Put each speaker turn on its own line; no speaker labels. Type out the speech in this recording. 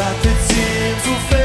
that it seems will fail.